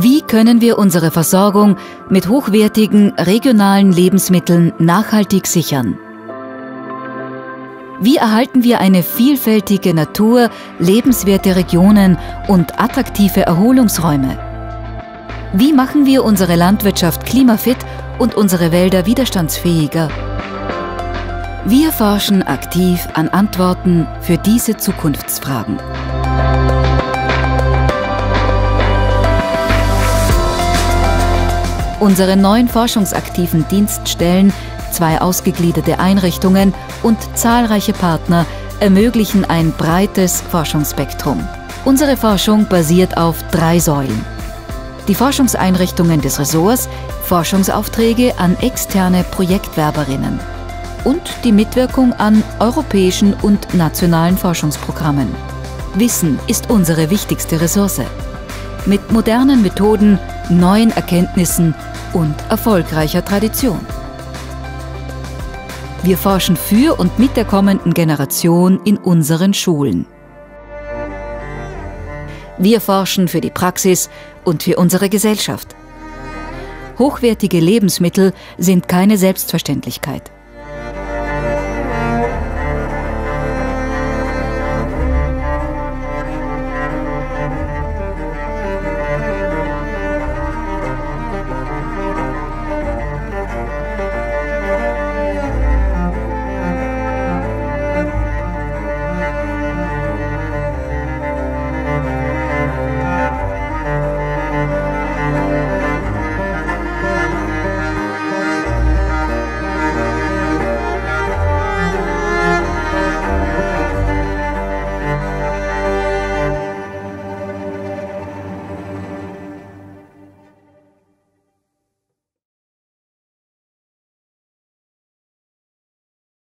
Wie können wir unsere Versorgung mit hochwertigen regionalen Lebensmitteln nachhaltig sichern? Wie erhalten wir eine vielfältige Natur, lebenswerte Regionen und attraktive Erholungsräume? Wie machen wir unsere Landwirtschaft klimafit und unsere Wälder widerstandsfähiger? Wir forschen aktiv an Antworten für diese Zukunftsfragen. Unsere neun forschungsaktiven Dienststellen, zwei ausgegliederte Einrichtungen und zahlreiche Partner ermöglichen ein breites Forschungsspektrum. Unsere Forschung basiert auf drei Säulen. Die Forschungseinrichtungen des Ressorts, Forschungsaufträge an externe Projektwerberinnen und die Mitwirkung an europäischen und nationalen Forschungsprogrammen. Wissen ist unsere wichtigste Ressource. Mit modernen Methoden, neuen Erkenntnissen und erfolgreicher Tradition. Wir forschen für und mit der kommenden Generation in unseren Schulen. Wir forschen für die Praxis und für unsere Gesellschaft. Hochwertige Lebensmittel sind keine Selbstverständlichkeit.